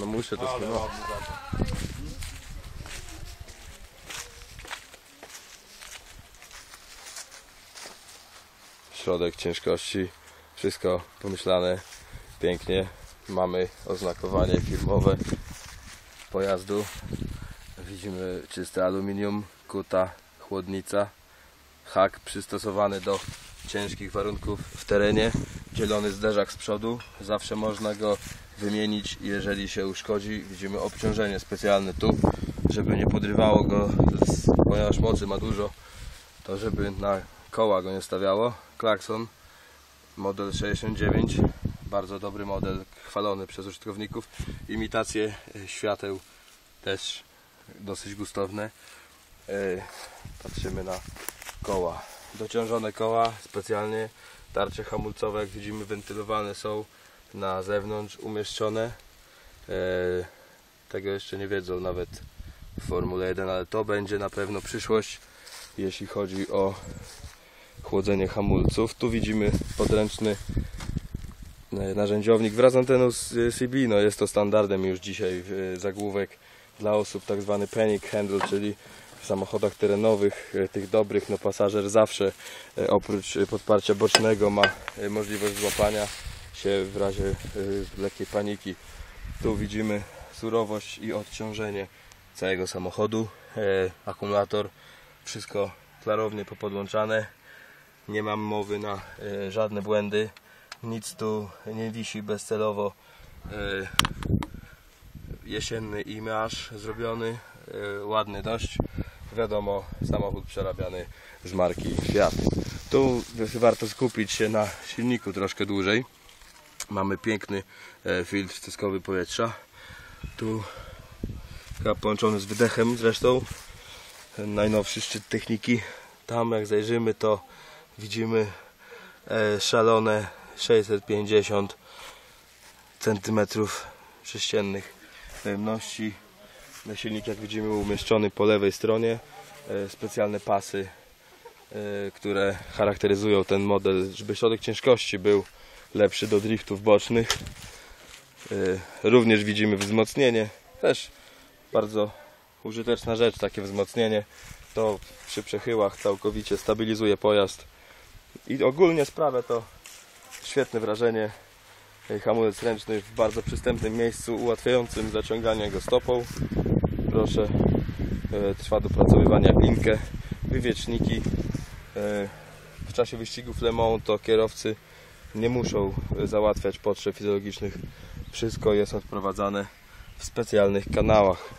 No muszę to skinować. Środek ciężkości, wszystko pomyślane pięknie. Mamy oznakowanie firmowe pojazdu. Widzimy czyste aluminium, kuta, chłodnica, hak przystosowany do ciężkich warunków w terenie, dzielony zderzak z przodu, zawsze można go wymienić jeżeli się uszkodzi. Widzimy obciążenie specjalne tu, żeby nie podrywało go, ponieważ mocy ma dużo, to żeby na koła go nie stawiało. Klakson model 69, bardzo dobry model, chwalony przez użytkowników. Imitacje e, świateł też dosyć gustowne. E, Patrzymy na koła. Dociążone koła specjalnie, tarcze hamulcowe jak widzimy wentylowane są na zewnątrz umieszczone. E, Tego jeszcze nie wiedzą nawet w Formule 1, ale to będzie na pewno przyszłość, jeśli chodzi o chłodzenie hamulców. Tu widzimy podręczny e, narzędziownik wraz z anteną z e, CB. No jest to standardem już dzisiaj zagłówek dla osób tak zwany panic handle, czyli w samochodach terenowych, e, tych dobrych, no pasażer zawsze e, oprócz e, podparcia bocznego ma możliwość złapania się w razie lekkiej paniki. Tu widzimy surowość i odciążenie całego samochodu. Akumulator, wszystko klarownie popodłączane. Nie mam mowy na żadne błędy. Nic tu nie wisi bezcelowo. Jesienny imaż zrobiony, ładny dość. Wiadomo, samochód przerabiany z marki Fiat. Tu warto skupić się na silniku troszkę dłużej. Mamy piękny e, filtr styskowy powietrza. Tu połączony z wydechem zresztą. Najnowszy szczyt techniki. Tam jak zajrzymy to widzimy e, szalone 650 centymetrów sześciennych pojemności. Silnik jak widzimy umieszczony po lewej stronie. E, Specjalne pasy, e, które charakteryzują ten model, żeby środek ciężkości był lepszy do driftów bocznych. E, Również widzimy wzmocnienie. Też bardzo użyteczna rzecz, takie wzmocnienie. To przy przechyłach całkowicie stabilizuje pojazd. I ogólnie sprawia to świetne wrażenie. Hamulec ręczny w bardzo przystępnym miejscu, ułatwiającym zaciąganie go stopą. Proszę, e, trwa dopracowywania linkę, wywieczniki. E, W czasie wyścigów Le Mans to kierowcy nie muszą załatwiać potrzeb fizjologicznych. Wszystko jest odprowadzane w specjalnych kanałach.